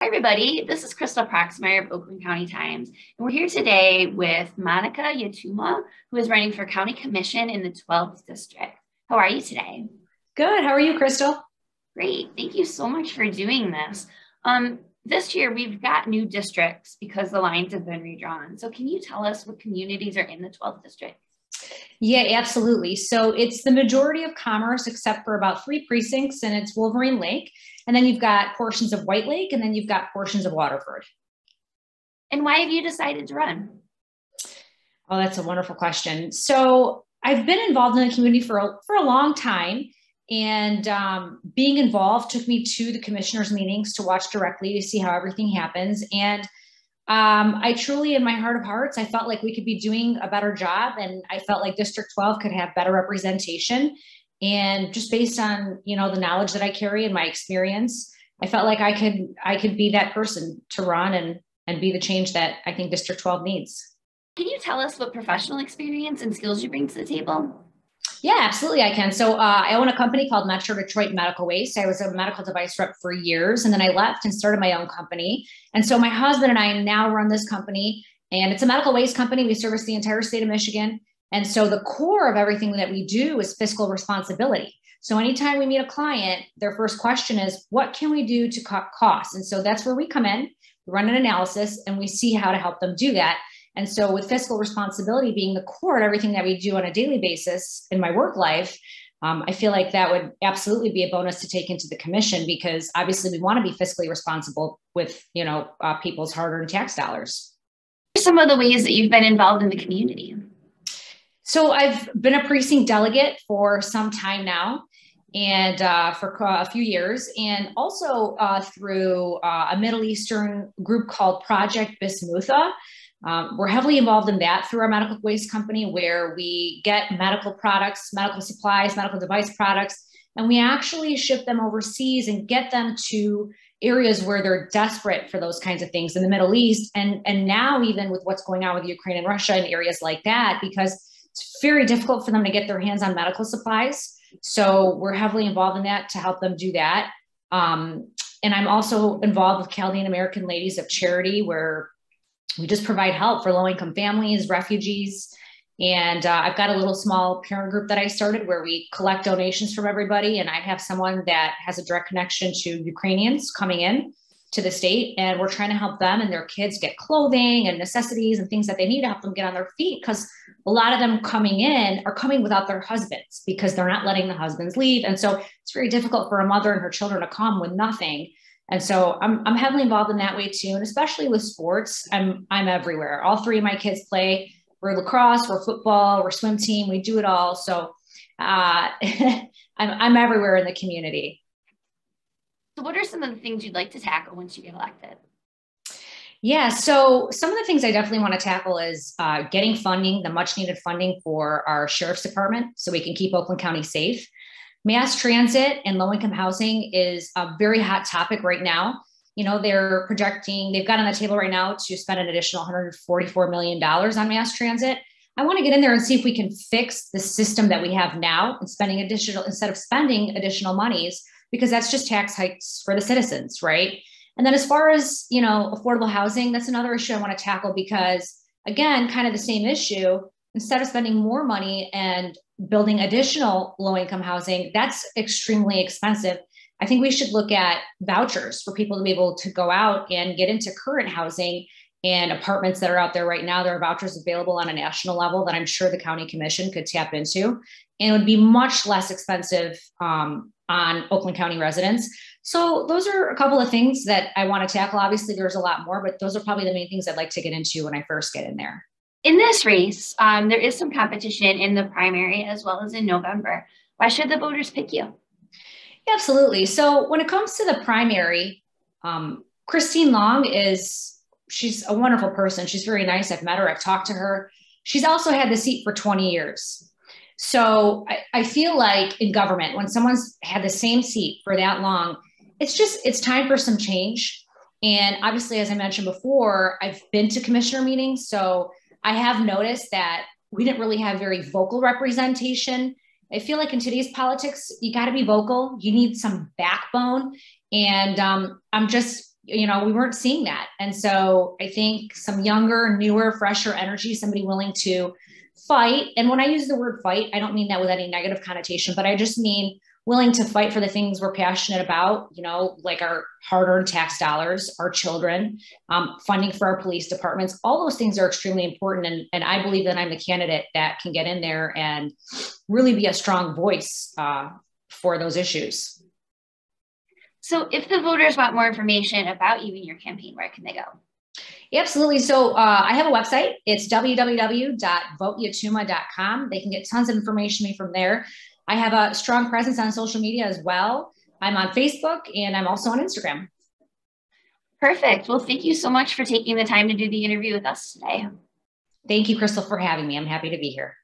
Hi, everybody. This is Crystal Proxmire of Oakland County Times, and we're here today with Monica Yatooma, who is running for County Commission in the 12th District. How are you today? Good. How are you, Crystal? Great. Thank you so much for doing this. Um, this year, we've got new districts because the lines have been redrawn. So, can you tell us what communities are in the 12th District? Yeah, absolutely. So it's the majority of Commerce, except for about three precincts, and it's Wolverine Lake. And then you've got portions of White Lake, and then you've got portions of Waterford. And why have you decided to run? Oh, that's a wonderful question. So I've been involved in the community for a, for a long time. And um, being involved took me to the commissioners' meetings to watch directly to see how everything happens. And um, I truly, in my heart of hearts, I felt like we could be doing a better job, and I felt like District 12 could have better representation. And just based on you know the knowledge that I carry and my experience, I felt like I could I could be that person to run and and be the change that I think District 12 needs. Can you tell us what professional experience and skills you bring to the table? Yeah, absolutely, I can. So uh, I own a company called Metro Detroit Medical Waste. I was a medical device rep for years, and then I left and started my own company. And so my husband and I now run this company, and it's a medical waste company. We service the entire state of Michigan. And so the core of everything that we do is fiscal responsibility. So anytime we meet a client, their first question is, what can we do to cut costs? And so that's where we come in, we run an analysis, and we see how to help them do that. And so, with fiscal responsibility being the core of everything that we do on a daily basis in my work life, um, I feel like that would absolutely be a bonus to take into the commission because obviously we want to be fiscally responsible with you know uh, people's hard-earned tax dollars. Some of the ways that you've been involved in the community. So I've been a precinct delegate for some time now, and uh, for a few years, and also uh, through uh, a Middle Eastern group called Project Bismutha. Um, we're heavily involved in that through our medical waste company, where we get medical products, medical supplies, medical device products, and we actually ship them overseas and get them to areas where they're desperate for those kinds of things in the Middle East, and and now even with what's going on with Ukraine and Russia and areas like that, because it's very difficult for them to get their hands on medical supplies. So we're heavily involved in that to help them do that. Um, and I'm also involved with Chaldean American Ladies of Charity, where we just provide help for low income families, refugees. And uh, I've got a little small parent group that I started where we collect donations from everybody. And I have someone that has a direct connection to Ukrainians coming in to the state. And we're trying to help them and their kids get clothing and necessities and things that they need to help them get on their feet. Because a lot of them coming in are coming without their husbands because they're not letting the husbands leave. And so it's very difficult for a mother and her children to come with nothing. And so I'm, I'm heavily involved in that way too. And especially with sports, I'm, I'm everywhere. All three of my kids play. We're lacrosse, we're football, we're swim team. We do it all. So uh, I'm, I'm everywhere in the community. So what are some of the things you'd like to tackle once you get elected? Yeah, so some of the things I definitely want to tackle is uh, getting funding, the much needed funding for our sheriff's department so we can keep Oakland County safe. Mass transit and low income housing is a very hot topic right now. You know, they're projecting, they've got on the table right now to spend an additional $144 million on mass transit. I want to get in there and see if we can fix the system that we have now and spending additional, instead of spending additional monies, because that's just tax hikes for the citizens, right? And then as far as, you know, affordable housing, that's another issue I want to tackle because again, kind of the same issue. Instead of spending more money and building additional low income housing, that's extremely expensive. I think we should look at vouchers for people to be able to go out and get into current housing and apartments that are out there right now. There are vouchers available on a national level that I'm sure the county commission could tap into, and it would be much less expensive um, on Oakland County residents. So those are a couple of things that I want to tackle. Obviously, there's a lot more, but those are probably the main things I'd like to get into when I first get in there. In this race, um, there is some competition in the primary as well as in November. Why should the voters pick you? Absolutely. So when it comes to the primary, um, Christine Long is she's a wonderful person. She's very nice. I've met her. I've talked to her. She's also had the seat for 20 years. So I, I feel like in government, when someone's had the same seat for that long, it's just it's time for some change. And obviously, as I mentioned before, I've been to commissioner meetings, so I have noticed that we didn't really have very vocal representation. I feel like in today's politics, you got to be vocal. You need some backbone. And um, I'm just you know, we weren't seeing that. And so I think some younger, newer, fresher energy, somebody willing to fight. And when I use the word fight, I don't mean that with any negative connotation, but I just mean willing to fight for the things we're passionate about, you know, like our hard earned tax dollars, our children, um, funding for our police departments. All those things are extremely important. And, and I believe that I'm the candidate that can get in there and really be a strong voice uh, for those issues. So, if the voters want more information about you and your campaign, where can they go? Absolutely. So uh, I have a website. It's www.voteyatooma.com. They can get tons of information from there. I have a strong presence on social media as well. I'm on Facebook and I'm also on Instagram. Perfect. Well, thank you so much for taking the time to do the interview with us today. Thank you, Crystal, for having me. I'm happy to be here.